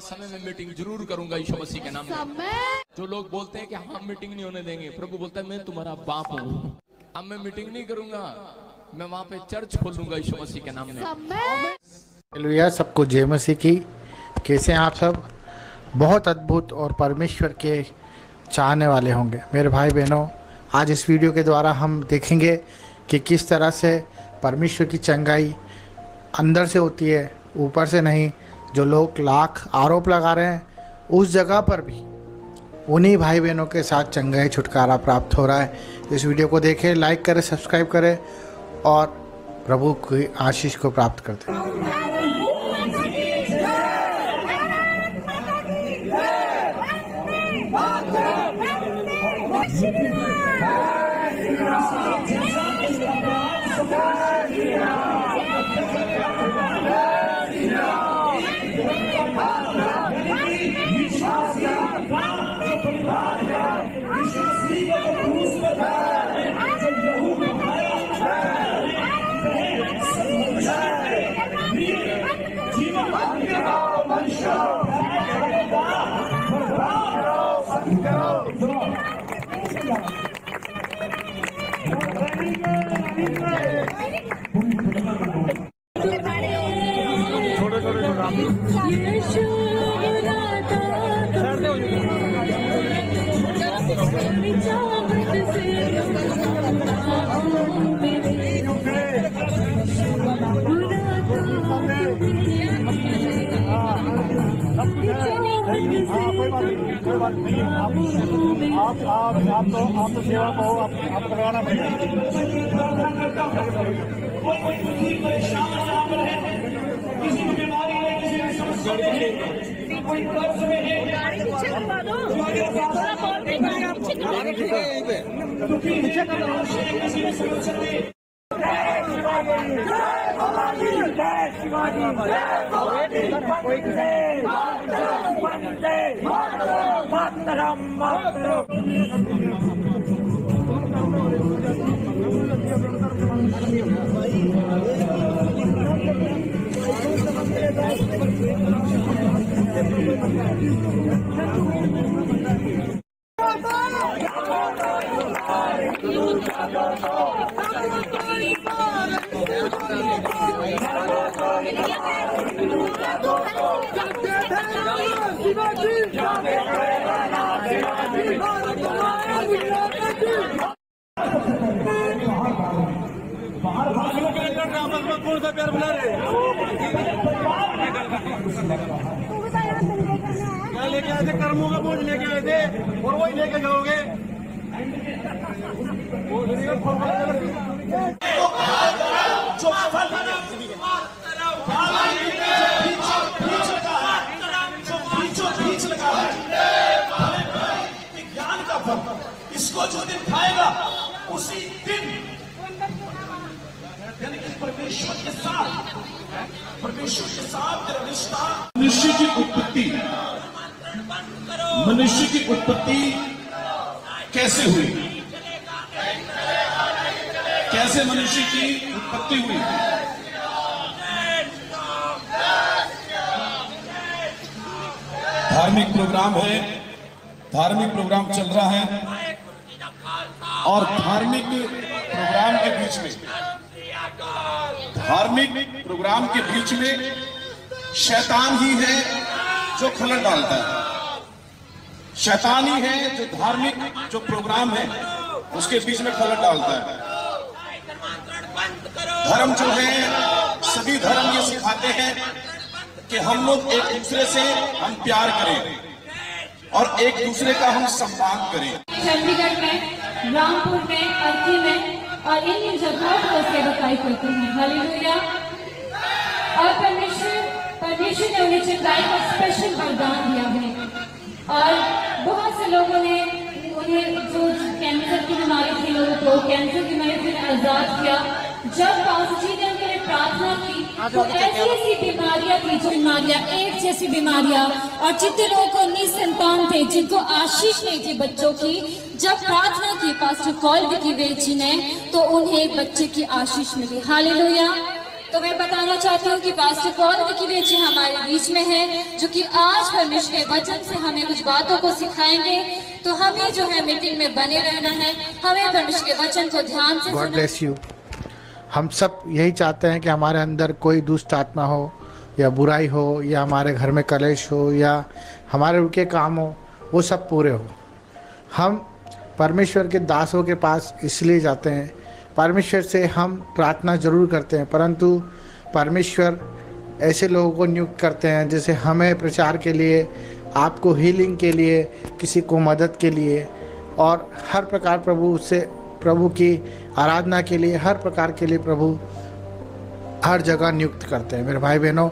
समय में मीटिंग ज़रूर करूँगा यीशु मसीह के नाम में। जो लोग बोलते हैं कि हम मीटिंग नहीं होने देंगे प्रभु बोलता है मैं तुम्हारा बाप हूँ। अब मैं मीटिंग नहीं करूँगा। मैं वहाँ पे चर्च खोल लूँगा यीशु मसीह के नाम में। सबको जय मसीह की। कैसे हैं आप सब? बहुत अद्भुत और परमेश्वर के चाहने वाले होंगे। मेरे भाई बहनों आज इस वीडियो के द्वारा हम देखेंगे कि किस तरह से परमेश्वर की चंगाई अंदर से होती है, ऊपर से नहीं। जो लोग लाख आरोप लगा रहे हैं, उस जगह पर भी उन्हीं भाई बहनों के साथ चंगाई, छुटकारा प्राप्त हो रहा है। इस वीडियो को देखें, लाइक करें, सब्सक्राइब करें और प्रभु की आशीष को प्राप्त करते हैं हाँ कोई बात नहीं। कोई बात नहीं आप आप आप आप तो आप तो सेवा को आप आपको लगाना पड़ेगा হারাম মাত্র Shivaji! कौन सा प्यार बुला रहे क्या लेके आए थे कर्मों का बोझ लेके आए थे और वही लेके जाओगे इसको जो दिन खाएगा उसी दिन यानी कि परमेश्वर के साथ परमेश्वर के साथ रिश्ता मनुष्य की उत्पत्ति। मनुष्य की उत्पत्ति कैसे हुई? कैसे मनुष्य की उत्पत्ति हुई? धार्मिक प्रोग्राम है, धार्मिक प्रोग्राम चल रहा है, और धार्मिक प्रोग्राम के बीच में धार्मिक प्रोग्राम के बीच में शैतान ही है जो खलल डालता है। शैतान ही है जो धार्मिक जो प्रोग्राम है, उसके बीच में खलल डालता है। धर्म जो है, सभी धर्म ये सिखाते हैं कि हम लोग एक दूसरे से हम प्यार करें और एक दूसरे का हम सम्मान करें। चंडीगढ़ में, रामपुर में अर्की में और इन जगहों पर सेवकाई करते हैं। हालेलुया। और परमेश्वर परमेश्वर ने उन्हें चिंताई का स्पेशल वरदान दिया है। और बहुत से लोगों ने उन्हें जो कैंसर की बीमारी थी, लोगों को कैंसर की बीमारी से आज़ाद किया। जब लिए प्रार्थना की तो ऐसी ऐसी बीमारियाँ थी जो बीमारियाँ एक जैसी बीमारियाँ और जितने लोगों को निसंतान थे जिनको आशीष नहीं थी बच्चों की जब प्रार्थना की पास्टर कॉल विकी वेची ने तो उन्हें एक बच्चे की आशीष मिली। हालेलुया तो मैं बताना चाहती हूँ कि पास्टर पॉल वकीले जी हमारे बीच में है जो कि आज परमेश्वर के वचन से हमें कुछ बातों को सिखाएँगे। तो हमें जो है मीटिंग में बने रहना है। हमें परमेश्वर के वचन को ध्यान से सुनना ब्लेस यू हम सब यही चाहते हैं कि हमारे अंदर कोई दुष्ट आत्मा हो, या बुराई हो, या हमारे घर में कलेश हो, या हमारे रुके काम हो, वो सब पूरे हो। हम परमेश्वर के दासों के पास इसलिए जाते हैं। परमेश्वर से हम प्रार्थना ज़रूर करते हैं, परंतु परमेश्वर ऐसे लोगों को नियुक्त करते हैं जैसे हमें प्रचार के लिए, आपको हीलिंग के लिए, किसी को मदद के लिए, और हर प्रकार प्रभु से प्रभु की आराधना के लिए, हर प्रकार के लिए प्रभु हर जगह नियुक्त करते हैं। मेरे भाई बहनों,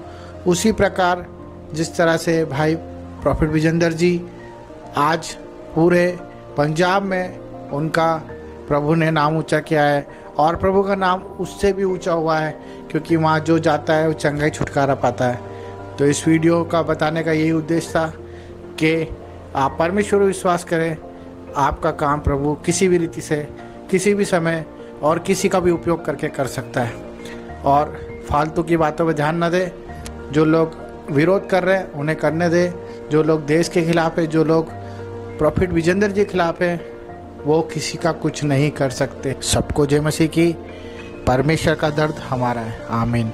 उसी प्रकार जिस तरह से भाई प्रॉफिट विजेंदर जी आज पूरे पंजाब में उनका प्रभु ने नाम ऊँचा किया है और प्रभु का नाम उससे भी ऊँचा हुआ है क्योंकि वहाँ जो जाता है वो चंगा ही छुटकारा पाता है। तो इस वीडियो का बताने का यही उद्देश्य था कि आप परमेश्वर विश्वास करें, आपका काम प्रभु किसी भी रीति से किसी भी समय और किसी का भी उपयोग करके कर सकता है। और फालतू की बातों पर ध्यान न दे। जो लोग विरोध कर रहे हैं, उन्हें करने दे। जो लोग देश के खिलाफ है, जो लोग प्रॉफिट विजेंद्र जी के खिलाफ है, वो किसी का कुछ नहीं कर सकते। सबको जय मसीह की। परमेश्वर का दर्द हमारा है। आमीन।